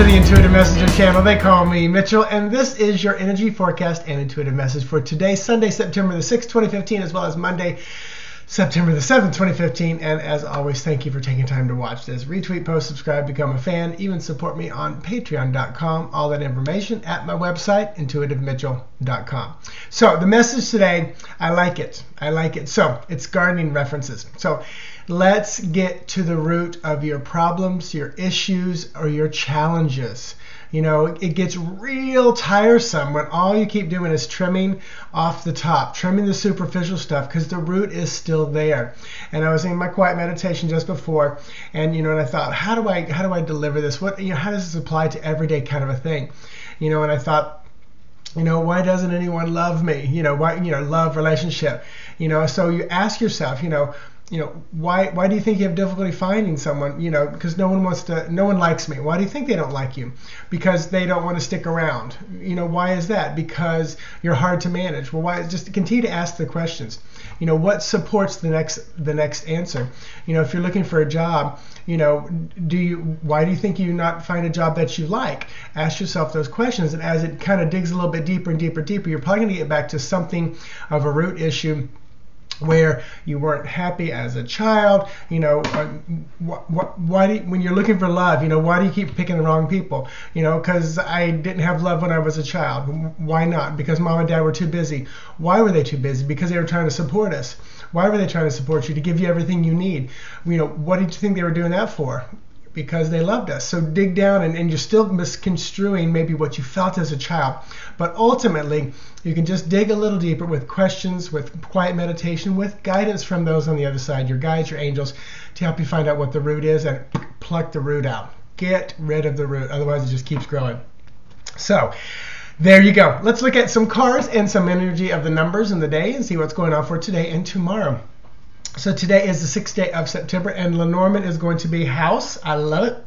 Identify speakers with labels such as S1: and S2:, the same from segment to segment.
S1: to the Intuitive Messenger channel. They call me Mitchell, and this is your energy forecast and intuitive message for today, Sunday, September the 6th, 2015, as well as Monday, September the 7th, 2015. And as always, thank you for taking time to watch this. Retweet, post, subscribe, become a fan, even support me on patreon.com. All that information at my website, intuitivemitchell.com. So, the message today, I like it. I like it. So, it's gardening references. So, let's get to the root of your problems, your issues, or your challenges. You know, it gets real tiresome when all you keep doing is trimming off the top, trimming the superficial stuff because the root is still there. And I was in my quiet meditation just before, and you know, and I thought, how do I how do I deliver this? What you know, how does this apply to everyday kind of a thing? You know, and I thought, you know, why doesn't anyone love me? You know, why you know, love relationship. You know, so you ask yourself, you know, you know why why do you think you have difficulty finding someone you know because no one wants to no one likes me. Why do you think they don't like you? Because they don't want to stick around. You know why is that? Because you're hard to manage. Well why just continue to ask the questions. You know what supports the next the next answer? You know if you're looking for a job you know do you why do you think you not find a job that you like? Ask yourself those questions and as it kind of digs a little bit deeper and deeper and deeper you're probably going to get back to something of a root issue where you weren't happy as a child you know uh, wh- wh- why do you, when you're looking for love you know why do you keep picking the wrong people? You know because i didn't have love when i was a child. Why not? Because mom and dad were too busy. Why were they too busy? Because they were trying to support us. Why were they trying to support you to give you everything you need? You know what did you think they were doing that for because they loved us. So dig down, and, and, you're still misconstruing maybe what you felt as a child. But ultimately, you can just dig a little deeper with questions, with quiet meditation, with guidance from those on the other side, your guides, your angels, to help you find out what the root is and pluck the root out. Get rid of the root, otherwise, it just keeps growing. So, there you go. Let's look at some cards and some energy of the numbers in the day and see what's going on for today and tomorrow. So today is the sixth day of September, and Lenormand is going to be house. I love it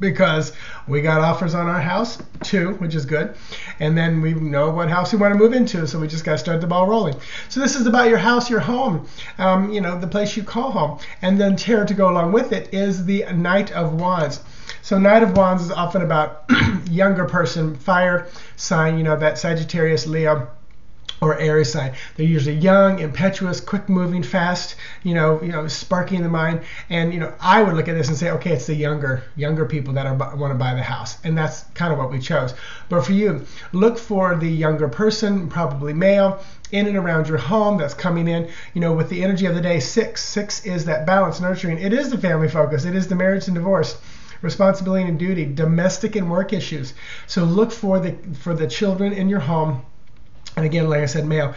S1: because we got offers on our house too, which is good. And then we know what house we want to move into, so we just got to start the ball rolling. So this is about your house, your home, um, you know, the place you call home. And then tarot to go along with it is the Knight of Wands. So Knight of Wands is often about younger person, fire sign, you know, that Sagittarius, Leo or Aries sign. They're usually young, impetuous, quick moving, fast, you know, you know, sparky in the mind. And you know, I would look at this and say, okay, it's the younger, younger people that are, want to buy the house, and that's kind of what we chose. But for you, look for the younger person, probably male, in and around your home that's coming in. You know, with the energy of the day, six, six is that balance, nurturing. It is the family focus. It is the marriage and divorce responsibility and duty, domestic and work issues. So look for the for the children in your home and again, like I said, male.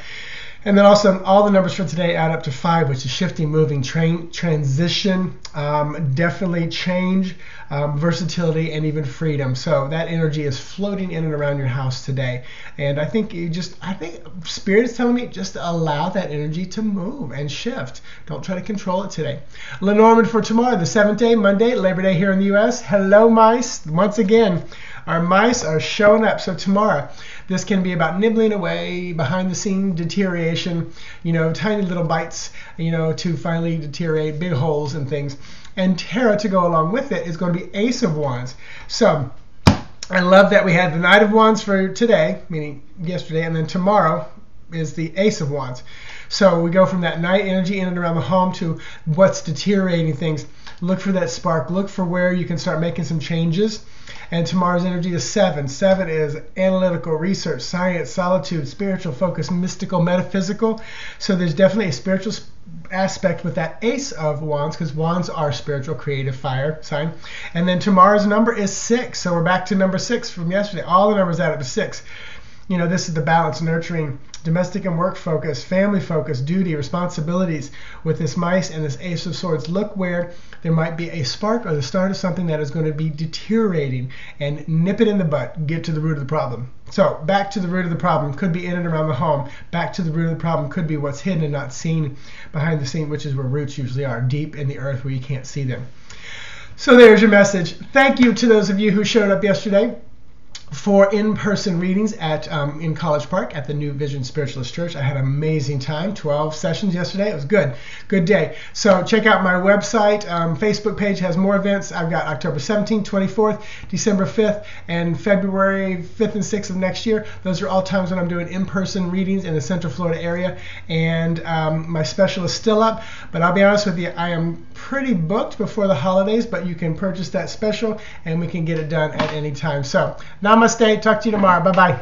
S1: And then also all the numbers for today add up to five, which is shifting, moving, train, transition, um, definitely change, um, versatility, and even freedom. So that energy is floating in and around your house today. And I think you just, I think Spirit is telling me just allow that energy to move and shift. Don't try to control it today. Lenormand for tomorrow, the seventh day, Monday, Labor Day here in the U.S. Hello, mice. Once again, our mice are showing up. So tomorrow, this can be about nibbling away, behind the scene deterioration, you know, tiny little bites, you know, to finally deteriorate big holes and things. And Tarot to go along with it is going to be Ace of Wands. So I love that we had the Knight of Wands for today, meaning yesterday, and then tomorrow is the Ace of Wands. So we go from that Knight energy in and around the home to what's deteriorating things. Look for that spark. Look for where you can start making some changes and tomorrow's energy is seven. Seven is analytical, research, science, solitude, spiritual focus, mystical, metaphysical. So there's definitely a spiritual aspect with that ace of wands because wands are spiritual creative fire sign and then tomorrow's number is six so we're back to number six from yesterday all the numbers add up to six you know, this is the balance, nurturing domestic and work focus, family focus, duty, responsibilities with this mice and this ace of swords. Look where there might be a spark or the start of something that is going to be deteriorating and nip it in the butt, get to the root of the problem. So back to the root of the problem could be in and around the home. Back to the root of the problem could be what's hidden and not seen behind the scene, which is where roots usually are, deep in the earth where you can't see them. So there's your message. Thank you to those of you who showed up yesterday for in-person readings at um, in College Park at the New Vision Spiritualist Church. I had an amazing time. 12 sessions yesterday. It was good. Good day. So check out my website. Um, Facebook page has more events. I've got October 17th, 24th, December 5th, and February 5th and 6th of next year. Those are all times when I'm doing in-person readings in the Central Florida area. And um, my special is still up. But I'll be honest with you, I am pretty booked before the holidays. But you can purchase that special, and we can get it done at any time. So now Namaste. Talk to you tomorrow. Bye bye.